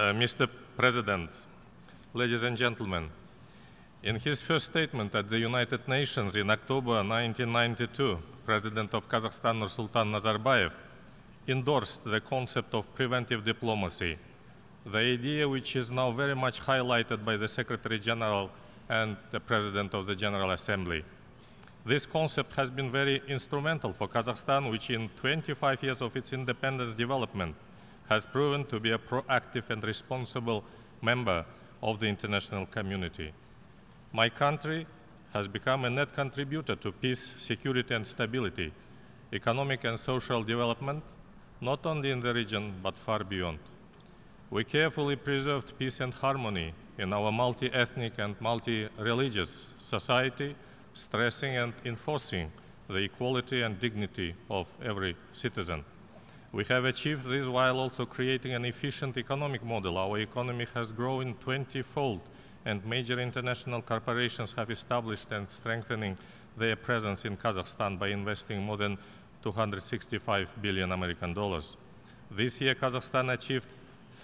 Uh, Mr. President, ladies and gentlemen, in his first statement at the United Nations in October 1992, President of Kazakhstan Nursultan Nazarbayev endorsed the concept of preventive diplomacy, the idea which is now very much highlighted by the Secretary General and the President of the General Assembly. This concept has been very instrumental for Kazakhstan, which in 25 years of its independence development has proven to be a proactive and responsible member of the international community. My country has become a net contributor to peace, security and stability, economic and social development, not only in the region but far beyond. We carefully preserved peace and harmony in our multi-ethnic and multi-religious society, stressing and enforcing the equality and dignity of every citizen. We have achieved this while also creating an efficient economic model. Our economy has grown 20-fold and major international corporations have established and strengthening their presence in Kazakhstan by investing more than 265 billion American dollars. This year, Kazakhstan achieved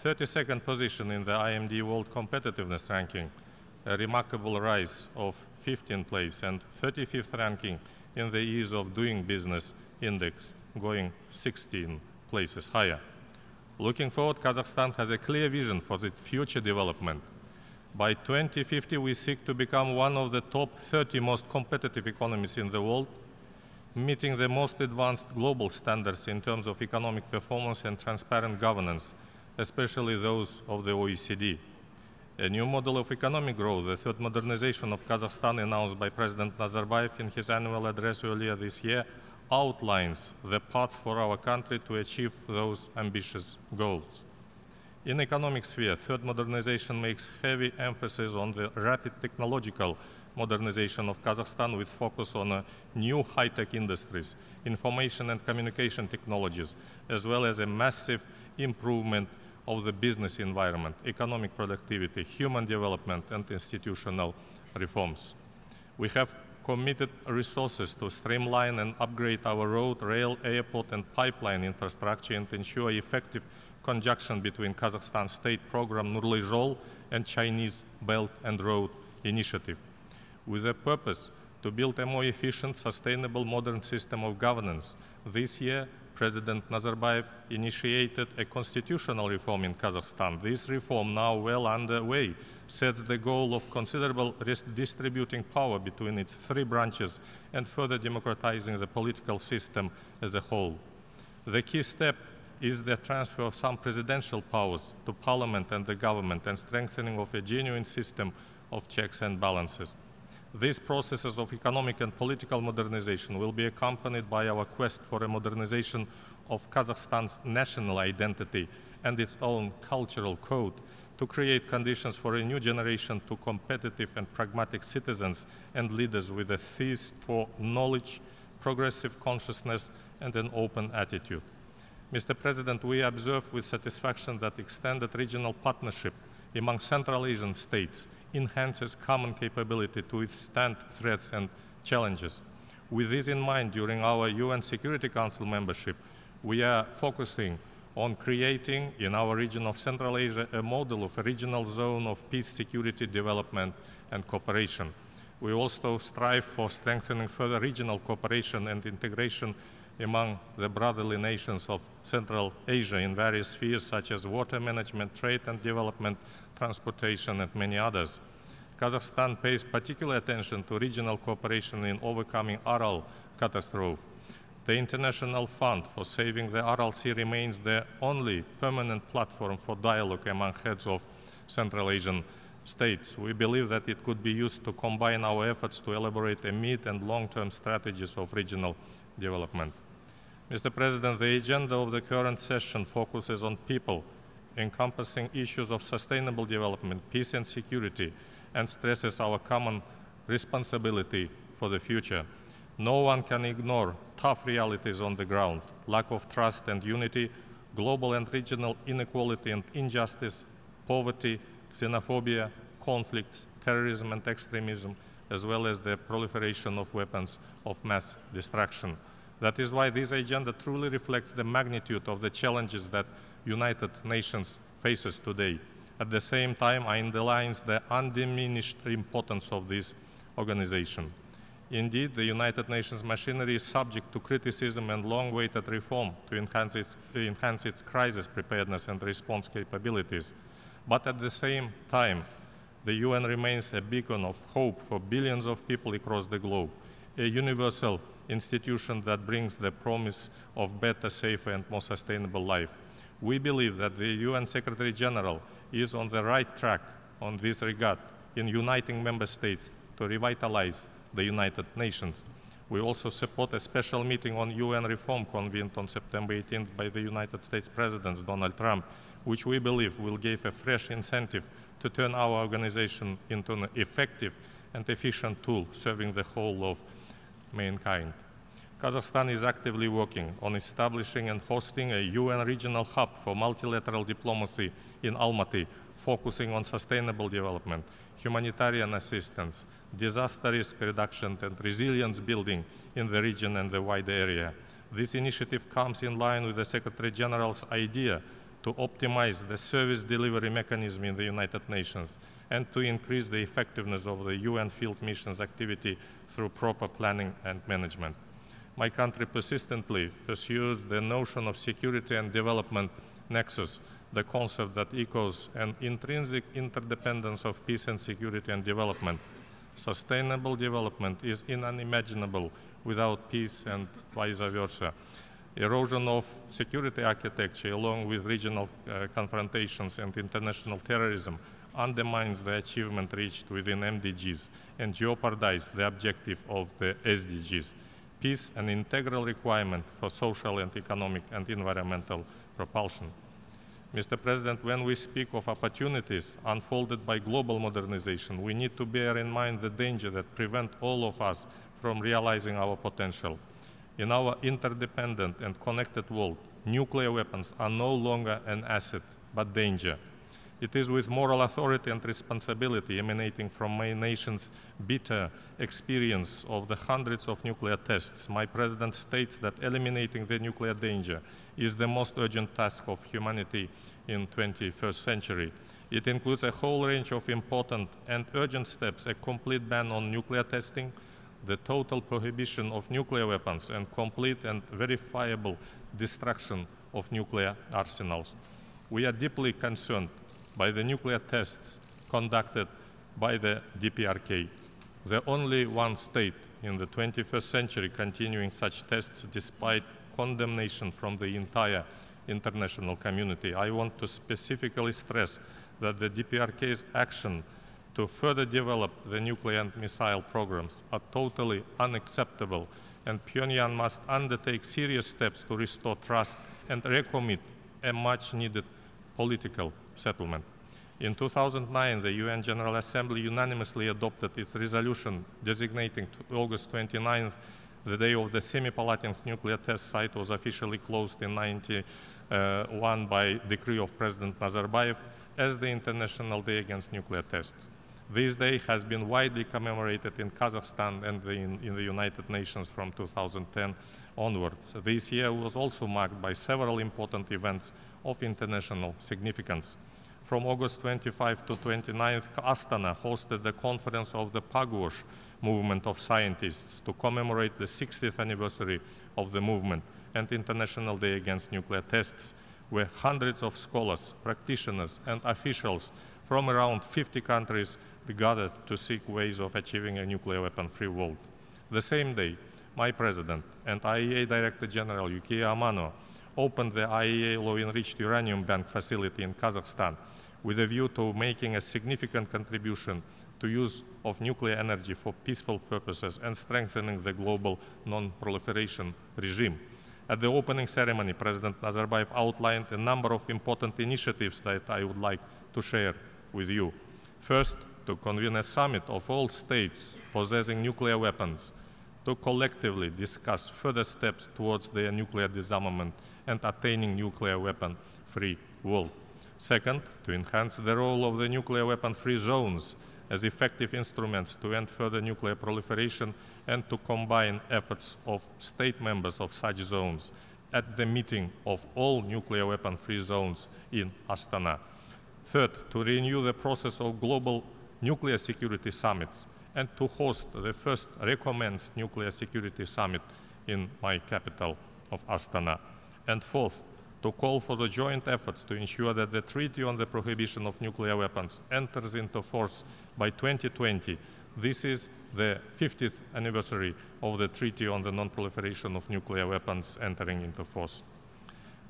32nd position in the IMD World Competitiveness Ranking, a remarkable rise of 15th place, and 35th ranking in the Ease of Doing Business Index, going 16 places higher. Looking forward, Kazakhstan has a clear vision for its future development. By 2050, we seek to become one of the top 30 most competitive economies in the world, meeting the most advanced global standards in terms of economic performance and transparent governance, especially those of the OECD. A new model of economic growth, the third modernization of Kazakhstan announced by President Nazarbayev in his annual address earlier this year, outlines the path for our country to achieve those ambitious goals. In economic sphere, third modernization makes heavy emphasis on the rapid technological modernization of Kazakhstan with focus on uh, new high-tech industries, information and communication technologies, as well as a massive improvement of the business environment, economic productivity, human development, and institutional reforms. We have committed resources to streamline and upgrade our road, rail, airport, and pipeline infrastructure and ensure effective conjunction between Kazakhstan state program Nurly Zhol and Chinese Belt and Road Initiative with the purpose to build a more efficient, sustainable, modern system of governance. This year, President Nazarbayev initiated a constitutional reform in Kazakhstan. This reform, now well underway, sets the goal of considerable distributing power between its three branches and further democratizing the political system as a whole. The key step is the transfer of some presidential powers to parliament and the government and strengthening of a genuine system of checks and balances. These processes of economic and political modernization will be accompanied by our quest for a modernization of Kazakhstan's national identity and its own cultural code to create conditions for a new generation to competitive and pragmatic citizens and leaders with a thirst for knowledge, progressive consciousness, and an open attitude. Mr. President, we observe with satisfaction that extended regional partnership among Central Asian states enhances common capability to withstand threats and challenges. With this in mind, during our UN Security Council membership, we are focusing on creating in our region of Central Asia a model of a regional zone of peace, security, development, and cooperation. We also strive for strengthening further regional cooperation and integration among the brotherly nations of Central Asia in various spheres such as water management, trade and development, transportation, and many others. Kazakhstan pays particular attention to regional cooperation in overcoming Aral catastrophe. The International Fund for Saving the Aral Sea remains the only permanent platform for dialogue among heads of Central Asian states. We believe that it could be used to combine our efforts to elaborate a mid and long-term strategies of regional development. Mr. President, the agenda of the current session focuses on people, encompassing issues of sustainable development, peace and security, and stresses our common responsibility for the future. No one can ignore tough realities on the ground, lack of trust and unity, global and regional inequality and injustice, poverty, xenophobia, conflicts, terrorism and extremism, as well as the proliferation of weapons of mass destruction. That is why this agenda truly reflects the magnitude of the challenges that United Nations faces today. At the same time, I underlines the undiminished importance of this organization. Indeed, the United Nations machinery is subject to criticism and long-awaited reform to enhance its, enhance its crisis preparedness and response capabilities. But at the same time, the UN remains a beacon of hope for billions of people across the globe, a universal institution that brings the promise of better, safer, and more sustainable life. We believe that the UN Secretary General is on the right track on this regard in uniting member states to revitalize the United Nations. We also support a special meeting on UN reform convened on September 18th by the United States President Donald Trump, which we believe will give a fresh incentive to turn our organization into an effective and efficient tool serving the whole of mankind. Kazakhstan is actively working on establishing and hosting a UN regional hub for multilateral diplomacy in Almaty, focusing on sustainable development, humanitarian assistance, disaster risk reduction, and resilience building in the region and the wider area. This initiative comes in line with the Secretary General's idea to optimize the service delivery mechanism in the United Nations and to increase the effectiveness of the UN field missions activity through proper planning and management. My country persistently pursues the notion of security and development nexus, the concept that echoes an intrinsic interdependence of peace and security and development. Sustainable development is unimaginable without peace and vice versa erosion of security architecture along with regional uh, confrontations and international terrorism undermines the achievement reached within MDGs and jeopardizes the objective of the SDGs. Peace, an integral requirement for social and economic and environmental propulsion. Mr. President, when we speak of opportunities unfolded by global modernization, we need to bear in mind the danger that prevent all of us from realizing our potential. In our interdependent and connected world, nuclear weapons are no longer an asset, but danger. It is with moral authority and responsibility emanating from my nation's bitter experience of the hundreds of nuclear tests, my president states that eliminating the nuclear danger is the most urgent task of humanity in 21st century. It includes a whole range of important and urgent steps, a complete ban on nuclear testing, the total prohibition of nuclear weapons and complete and verifiable destruction of nuclear arsenals. We are deeply concerned by the nuclear tests conducted by the DPRK, the only one state in the 21st century continuing such tests despite condemnation from the entire international community. I want to specifically stress that the DPRK's action to further develop the nuclear and missile programs are totally unacceptable, and Pyongyang must undertake serious steps to restore trust and recommit a much needed political settlement. In 2009, the UN General Assembly unanimously adopted its resolution designating August 29th the day of the Semipalatinsk nuclear test site was officially closed in 91 by decree of President Nazarbayev as the International Day Against Nuclear Tests. This day has been widely commemorated in Kazakhstan and in, in, the United Nations from 2010 onwards. This year was also marked by several important events of international significance. From August 25 to 29, Astana hosted the conference of the Pugwash movement of scientists to commemorate the 60th anniversary of the movement and International Day Against Nuclear Tests, where hundreds of scholars, practitioners, and officials from around 50 countries gathered to seek ways of achieving a nuclear weapon-free world. The same day, my president and IAEA Director General Yukiya Amano opened the IAEA low-enriched uranium bank facility in Kazakhstan with a view to making a significant contribution to use of nuclear energy for peaceful purposes and strengthening the global non-proliferation regime. At the opening ceremony, President Nazarbayev outlined a number of important initiatives that I would like to share with you. First, to convene a summit of all states possessing nuclear weapons to collectively discuss further steps towards their nuclear disarmament and attaining nuclear weapon-free world. Second, to enhance the role of the nuclear weapon-free zones as effective instruments to end further nuclear proliferation and to combine efforts of state members of such zones at the meeting of all nuclear weapon-free zones in Astana. Third, to renew the process of global nuclear security summits and to host the first recommenced nuclear security summit in my capital of Astana. And fourth, to call for the joint efforts to ensure that the Treaty on the Prohibition of Nuclear Weapons enters into force by 2020. This is the 50th anniversary of the Treaty on the Non-Proliferation of Nuclear Weapons entering into force.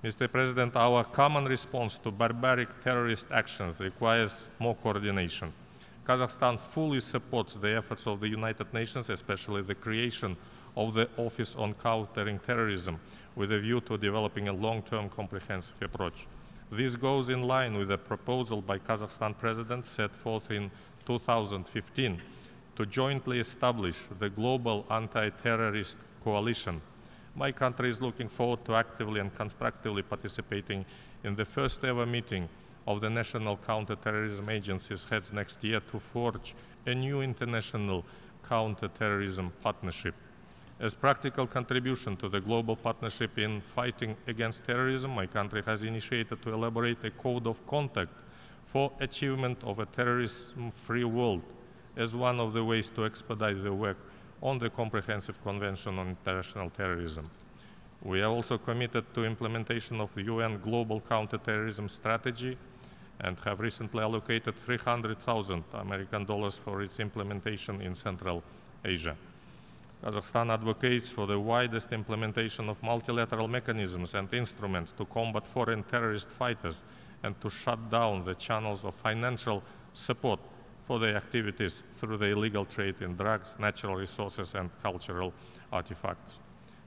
Mr. President, our common response to barbaric terrorist actions requires more coordination. Kazakhstan fully supports the efforts of the United Nations, especially the creation of the Office on Countering Terrorism, with a view to developing a long-term comprehensive approach. This goes in line with a proposal by Kazakhstan President set forth in 2015 to jointly establish the Global Anti-Terrorist Coalition. My country is looking forward to actively and constructively participating in the first ever meeting of the National Counterterrorism Agency's heads next year to forge a new international counterterrorism partnership. As practical contribution to the global partnership in fighting against terrorism, my country has initiated to elaborate a code of conduct for achievement of a terrorism-free world as one of the ways to expedite the work on the Comprehensive Convention on International Terrorism. We are also committed to implementation of the UN Global Counterterrorism Strategy and have recently allocated 300,000 American dollars for its implementation in Central Asia. Kazakhstan advocates for the widest implementation of multilateral mechanisms and instruments to combat foreign terrorist fighters and to shut down the channels of financial support for their activities through the illegal trade in drugs, natural resources, and cultural artifacts.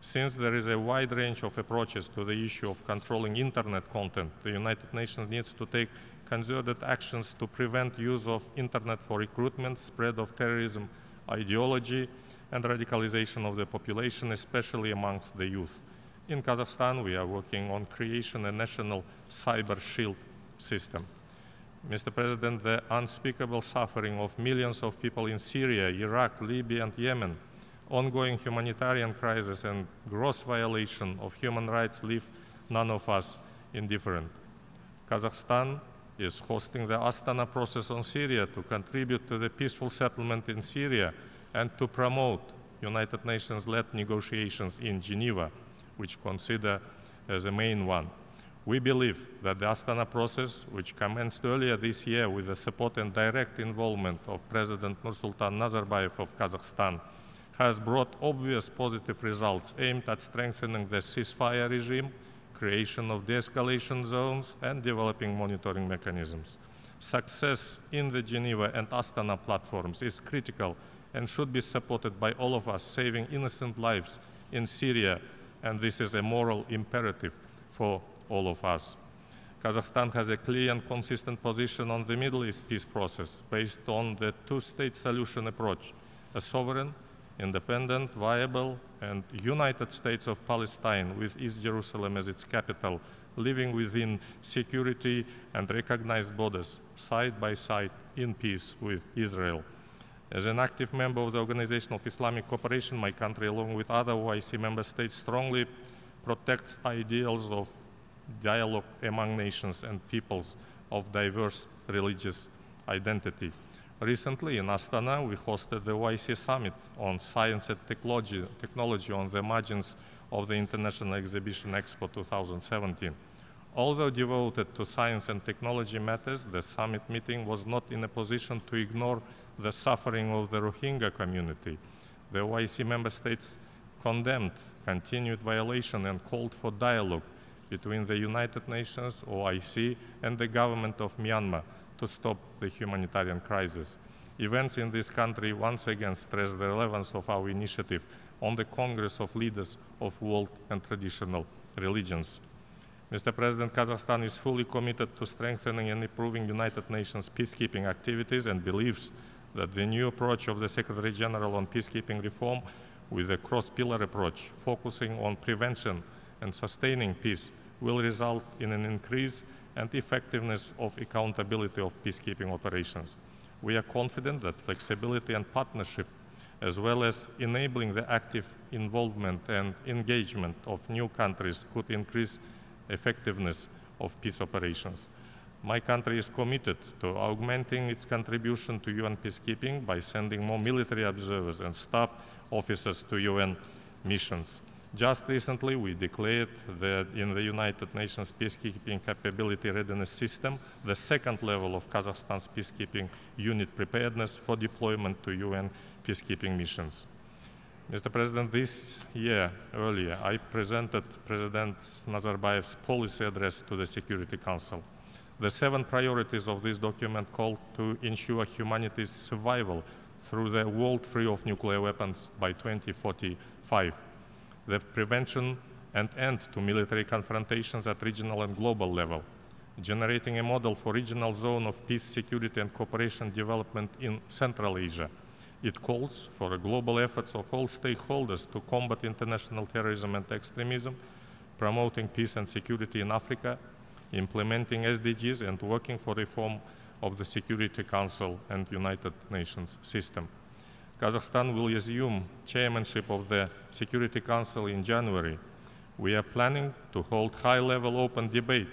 Since there is a wide range of approaches to the issue of controlling internet content, the United Nations needs to take concerted actions to prevent use of internet for recruitment, spread of terrorism ideology, and radicalization of the population, especially amongst the youth. In Kazakhstan, we are working on creation a national cyber shield system. Mr. President, the unspeakable suffering of millions of people in Syria, Iraq, Libya, and Yemen, ongoing humanitarian crisis, and gross violation of human rights leave none of us indifferent. Kazakhstan is hosting the Astana process on Syria to contribute to the peaceful settlement in Syria and to promote United Nations-led negotiations in Geneva, which consider uh, as a main one. We believe that the Astana process, which commenced earlier this year with the support and direct involvement of President Nursultan Nazarbayev of Kazakhstan, has brought obvious positive results aimed at strengthening the ceasefire regime, creation of de-escalation zones, and developing monitoring mechanisms. Success in the Geneva and Astana platforms is critical and should be supported by all of us, saving innocent lives in Syria, and this is a moral imperative for all of us. Kazakhstan has a clear and consistent position on the Middle East peace process based on the two-state solution approach, a sovereign, independent, viable, and united states of Palestine with East Jerusalem as its capital, living within security and recognized borders, side by side in peace with Israel. As an active member of the Organization of Islamic Cooperation, my country, along with other OIC member states, strongly protects ideals of dialogue among nations and peoples of diverse religious identity. Recently in Astana, we hosted the OIC Summit on Science and Technology, technology on the margins of the International Exhibition Expo 2017. Although devoted to science and technology matters, the summit meeting was not in a position to ignore the suffering of the Rohingya community. The OIC member states condemned continued violation and called for dialogue between the United Nations, OIC, and the government of Myanmar to stop the humanitarian crisis. Events in this country once again stress the relevance of our initiative on the Congress of Leaders of World and Traditional Religions. Mr. President, Kazakhstan is fully committed to strengthening and improving United Nations peacekeeping activities and believes that the new approach of the Secretary General on peacekeeping reform with a cross-pillar approach focusing on prevention and sustaining peace will result in an increase and effectiveness of accountability of peacekeeping operations. We are confident that flexibility and partnership, as well as enabling the active involvement and engagement of new countries could increase effectiveness of peace operations. My country is committed to augmenting its contribution to UN peacekeeping by sending more military observers and staff officers to UN missions. Just recently, we declared that in the United Nations Peacekeeping Capability Readiness System, the second level of Kazakhstan's peacekeeping unit preparedness for deployment to UN peacekeeping missions. Mr. President, this year, earlier, I presented President Nazarbayev's policy address to the Security Council. The seven priorities of this document call to ensure humanity's survival through the world free of nuclear weapons by 2045, the prevention and end to military confrontations at regional and global level, generating a model for regional zone of peace, security, and cooperation development in Central Asia, it calls for a global efforts of all stakeholders to combat international terrorism and extremism, promoting peace and security in Africa, implementing SDGs, and working for reform of the Security Council and United Nations system. Kazakhstan will assume chairmanship of the Security Council in January. We are planning to hold high-level open debate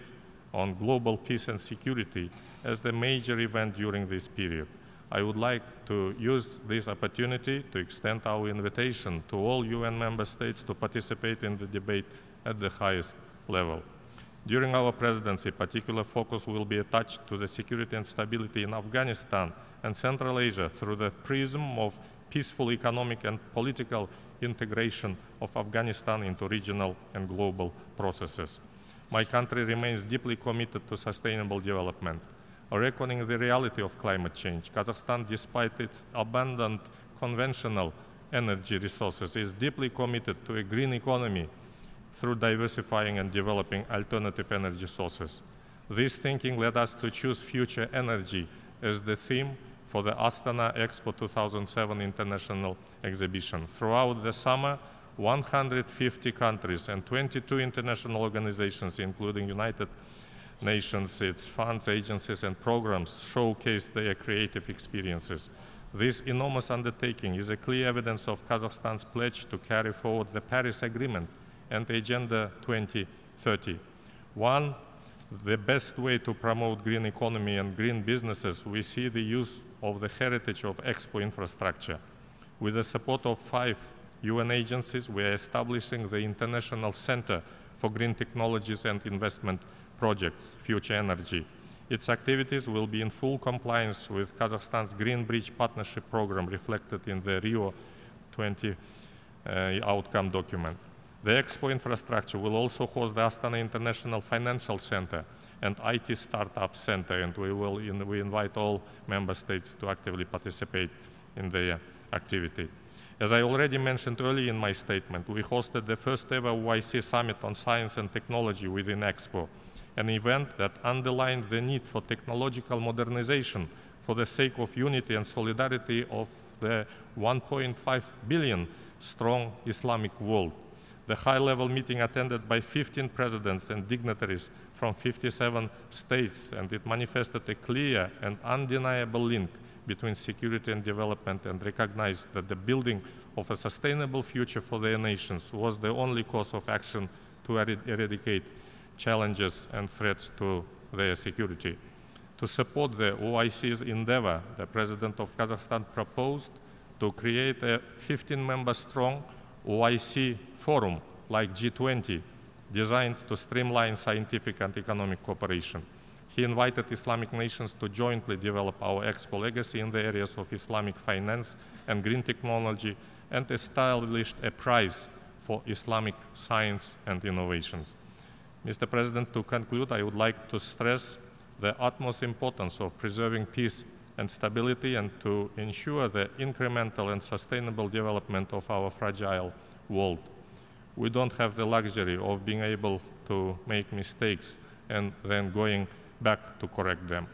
on global peace and security as the major event during this period. I would like to use this opportunity to extend our invitation to all UN member states to participate in the debate at the highest level. During our presidency, particular focus will be attached to the security and stability in Afghanistan and Central Asia through the prism of peaceful economic and political integration of Afghanistan into regional and global processes. My country remains deeply committed to sustainable development reckoning the reality of climate change. Kazakhstan, despite its abundant conventional energy resources, is deeply committed to a green economy through diversifying and developing alternative energy sources. This thinking led us to choose future energy as the theme for the Astana Expo 2007 international exhibition. Throughout the summer, 150 countries and 22 international organizations, including United nations, its funds, agencies, and programs showcase their creative experiences. This enormous undertaking is a clear evidence of Kazakhstan's pledge to carry forward the Paris Agreement and Agenda 2030. One, the best way to promote green economy and green businesses, we see the use of the heritage of Expo infrastructure. With the support of five UN agencies, we are establishing the International Center for Green Technologies and Investment projects, Future Energy. Its activities will be in full compliance with Kazakhstan's Green Bridge Partnership Program reflected in the Rio 20 uh, outcome document. The Expo infrastructure will also host the Astana International Financial Center and IT Startup Center, and we will in, we invite all member states to actively participate in their activity. As I already mentioned earlier in my statement, we hosted the first ever OIC Summit on Science and Technology within Expo an event that underlined the need for technological modernization for the sake of unity and solidarity of the 1.5 billion strong Islamic world. The high-level meeting attended by 15 presidents and dignitaries from 57 states, and it manifested a clear and undeniable link between security and development and recognized that the building of a sustainable future for their nations was the only course of action to eradicate challenges and threats to their security. To support the OIC's endeavor, the President of Kazakhstan proposed to create a 15-member strong OIC forum like G20, designed to streamline scientific and economic cooperation. He invited Islamic nations to jointly develop our Expo legacy in the areas of Islamic finance and green technology and established a prize for Islamic science and innovations. Mr. President, to conclude, I would like to stress the utmost importance of preserving peace and stability and to ensure the incremental and sustainable development of our fragile world. We don't have the luxury of being able to make mistakes and then going back to correct them.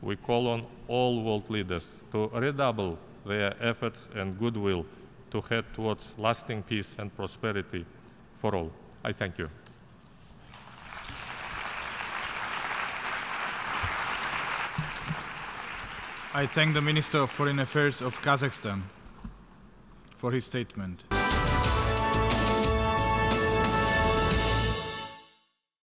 We call on all world leaders to redouble their efforts and goodwill to head towards lasting peace and prosperity for all. I thank you. I thank the Minister of Foreign Affairs of Kazakhstan for his statement.